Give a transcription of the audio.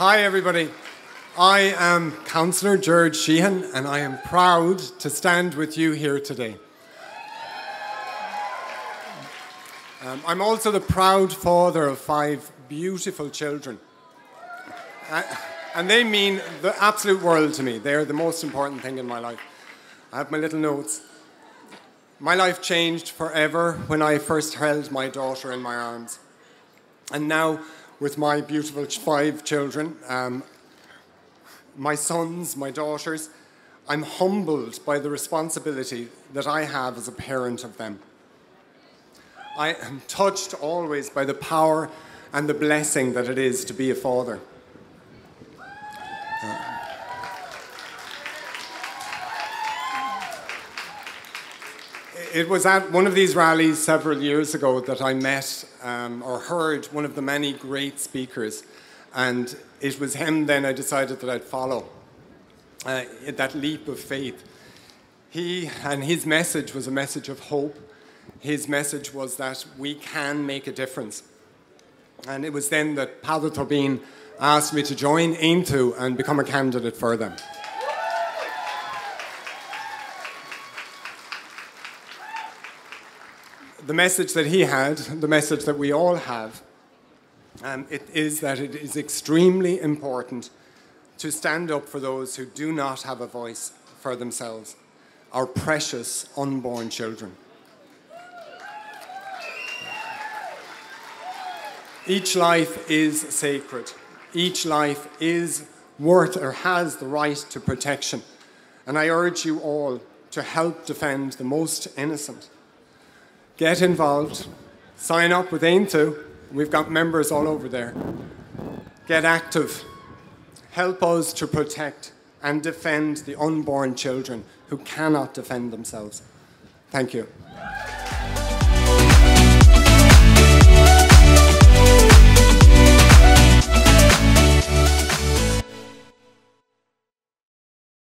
Hi, everybody. I am Councillor Gerard Sheehan, and I am proud to stand with you here today. Um, I'm also the proud father of five beautiful children. Uh, and they mean the absolute world to me. They're the most important thing in my life. I have my little notes. My life changed forever when I first held my daughter in my arms. And now, with my beautiful five children, um, my sons, my daughters, I'm humbled by the responsibility that I have as a parent of them. I am touched always by the power and the blessing that it is to be a father. It was at one of these rallies several years ago that I met um, or heard one of the many great speakers, and it was him then I decided that I'd follow uh, that leap of faith. He and his message was a message of hope his message was that we can make a difference. And it was then that Peadar Tóibín asked me to join Aontú and become a candidate for them. The message that he had, the message that we all have, um, it is that it is extremely important to stand up for those who do not have a voice for themselves, our precious unborn children. Each life is sacred. Each life is worth or has the right to protection. And I urge you all to help defend the most innocent. Get involved. Sign up with Aontú. We've got members all over there. Get active. Help us to protect and defend the unborn children who cannot defend themselves. Thank you.